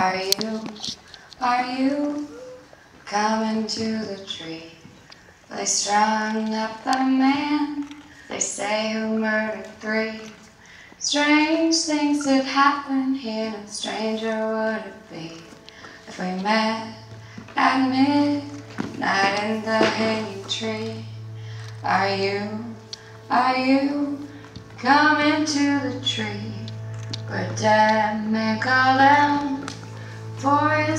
Are you, are you coming to the tree? They strung up the man they say who murdered three. Strange things that happen here, No stranger would it be if we met at midnight in the hanging tree. Are you, are you coming to the tree? Where dead men call out?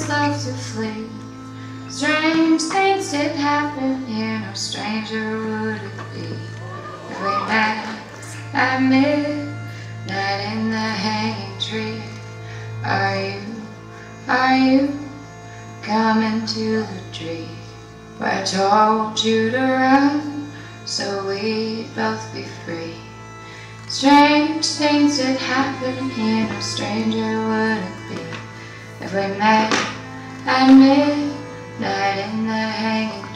Down love to flee? Strange things did happen here, no stranger would it be if we met at midnight in the hanging tree. Are you, are you coming to the tree where I told you to run so we'd both be free? Strange things did happen here, no stranger would it be if we met at midnight in the hanging